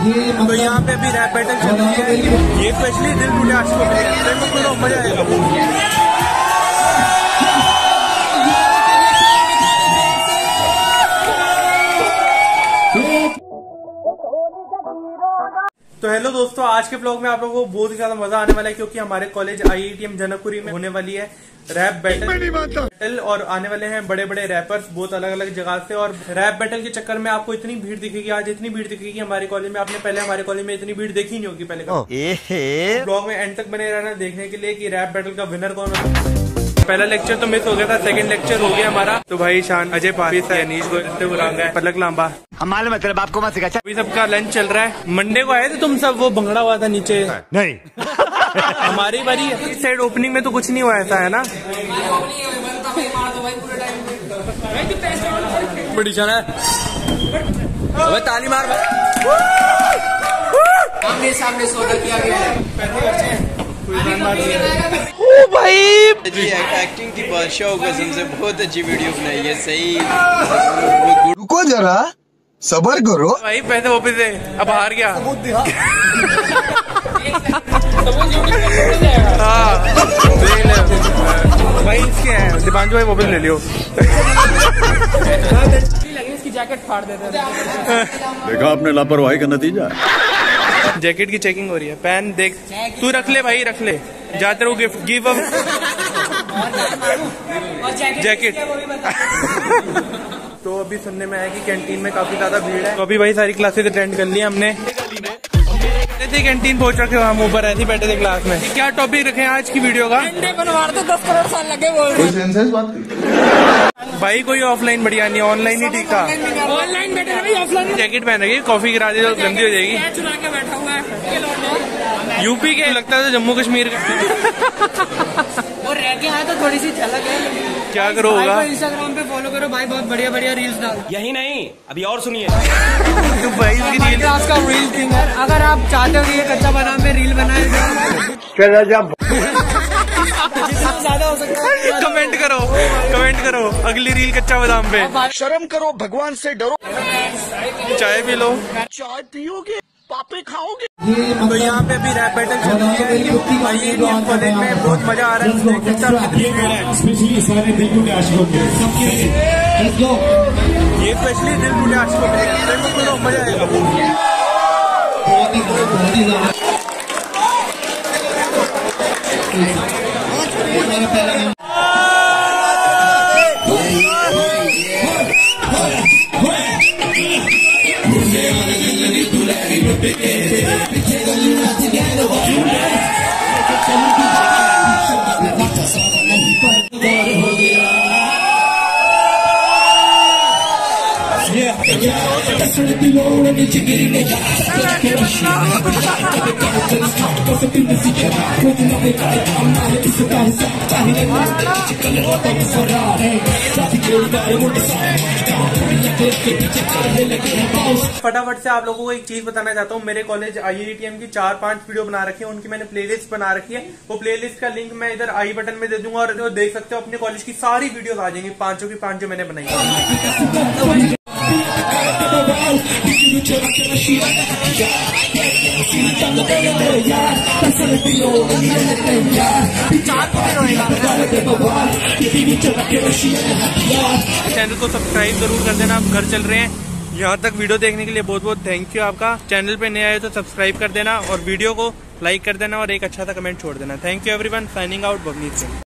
तो यहाँ पे अभी रैप बैटल चल रही है। ये स्पेशली दिल आशिकों के को मज़ा आएगा। तो हेलो दोस्तों आज के ब्लॉग में आप लोगों को बहुत ही ज़्यादा मज़ा आने वाला है क्योंकि हमारे कॉलेज आईआईटीएम जनकपुरी में होने वाली है रैप बैटल बैटल और आने वाले हैं बड़े बड़े रैपर्स बहुत अलग अलग जगह से और रैप बैटल के चक्कर में आपको इतनी भीड़ दिखेगी आज इतनी भीड़ दिखेगी हमारे कॉलेज में आपने पहले हमारे कॉलेज में इतनी भीड़ देखी नहीं होगी पहले ब्लॉग में एंड तक बने रहना देखने के लिए की रैप बैटल का विनर कौन होगा पहला लेक्चर तो मिस हो गया था सेकंड लेक्चर हो गया हमारा। तो भाई शान अजय पापी अनीश गोलांगा पलक लांबा। हम मालूम है तेरे बाप को मत सिखा अभी सबका लंच चल रहा है। मंडे को आए थे तुम सब वो भंगड़ा हुआ था नीचे। नहीं। हमारी बारी इस साइड ओपनिंग में तो कुछ नहीं हुआ ऐसा है ना? बड़ी शान है। अबे ताली मार आमने सामने सौदा किया गया है जी एक्टिंग की बादशाह कसम से बहुत अच्छी वीडियो बनाई है सही। रुको जरा। सबर करो। भाई पैसे वापस दे। अब हार गया। हाँ। भाई इसके हैं। दीपांशु भाई वापस ले लियो। इसकी जैकेट फाड़ देते देखा आपने लापरवाही का नतीजा? जैकेट की चेकिंग हो रही है। पैन देख। तू रख ले भाई रख ले। जाते रहो गिफ्ट। Give up jacket. भी सुनने में आया कि कैंटीन में काफ़ी ज़्यादा भीड़ है। तो अभी भाई सारी क्लासेस अटेंड कर ली हमने। थे कैंटीन पहुँच रखे हम ऊपर ऐसे बैठे थे क्लास में। क्या टॉपिक रखे आज की वीडियो का? तो दस करोड़ साल लगे बोल कोई सेंसेस बात भाई कोई ऑफलाइन बढ़िया नहीं ऑनलाइन ही ठीक था। ऑनलाइन बैठे ऑफलाइन जैकेट पहन रखी कॉफ़ी गिरा दी तो गंदी हो जाएगी। है। यूपी के लगता है तो जम्मू कश्मीर का रह के आए तो थोड़ी सी झलक है। क्या करो होगा? इंस्टाग्राम पे फॉलो करो भाई बहुत बढ़िया बढ़िया रील्स डाल। यही नहीं अभी और सुनिए। तो भाई इसकी हमारे रील का रील किंग है। अगर आप चाहते हो कि ये कच्चा बादाम में रील बनाए ज़्यादा हो सकता है कमेंट करो कमेंट करो अगली रील कच्चा बादाम पे। शर्म करो भगवान से डरो। चाय पी लो। चाय पियोगे? पापे खाओगे? तो यहाँ पे अभी रैप बैटल चल रही है। आईआईटीएम कॉलेज में बहुत मज़ा आ रहा है। स्पेशली सारे दिल टूटे आशिकों के। ये स्पेशली दिल टूटे आशिकों के। below and. I'm not a piece of फटाफट से आप लोगों को एक चीज़ बताना चाहता हूँ। मेरे कॉलेज आईआईटीएम की चार पाँच वीडियो बना रखी है। उनकी मैंने प्लेलिस्ट बना रखी है। वो प्लेलिस्ट का लिंक मैं इधर आई बटन में दे दूँगा और देख सकते हो, अपने कॉलेज की सारी वीडियोस आ जाएँगी। पाँचों की पाँच जो मैंने बनाई चैनल को सब्सक्राइब ज़रूर कर देना, आप घर चल रहे हैं। यहाँ तक वीडियो देखने के लिए बहुत बहुत थैंक यू आपका। चैनल पे नए आए तो सब्सक्राइब कर देना और वीडियो को लाइक कर देना और एक अच्छा सा कमेंट छोड़ देना। Thank you everyone signing out Babneet से